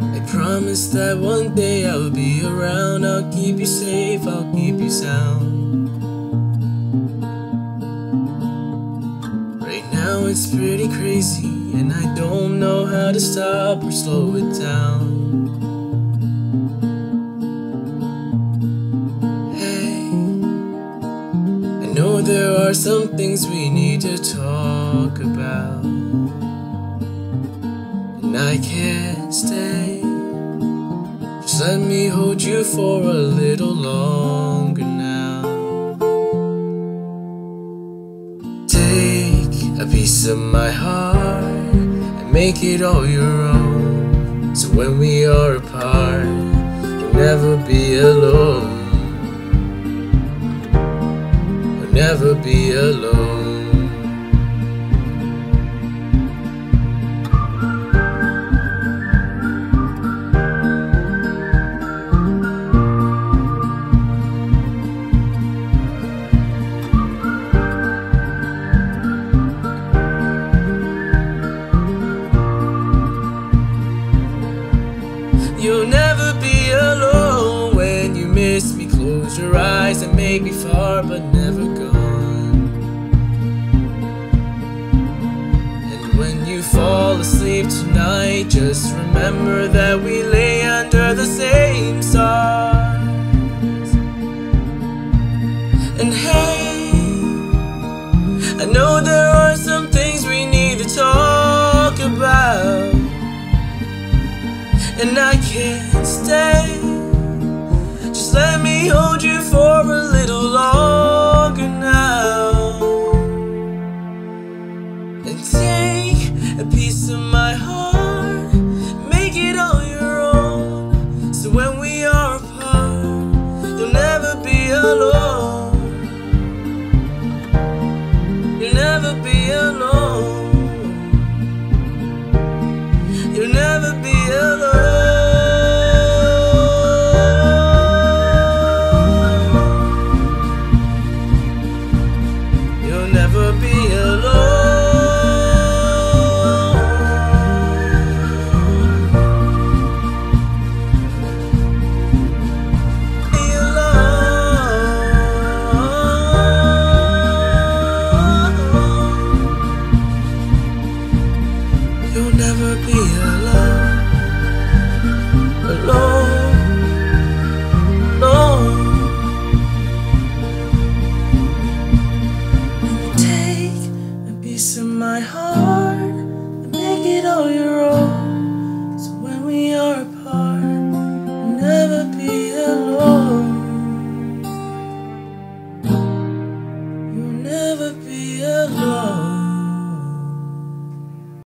I promise that one day I'll be around. I'll keep you safe, I'll keep you sound. It's pretty crazy, and I don't know how to stop or slow it down. Hey, I know there are some things we need to talk about. And I can't stay. Just let me hold you for a little longer piece of my heart and make it all your own. So when we are apart, you'll never be alone. You'll never be alone. Close your eyes and make me far but never gone. And when you fall asleep tonight, just remember that we lay hold you for a